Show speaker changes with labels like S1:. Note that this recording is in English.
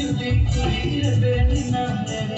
S1: you think it has been enough, let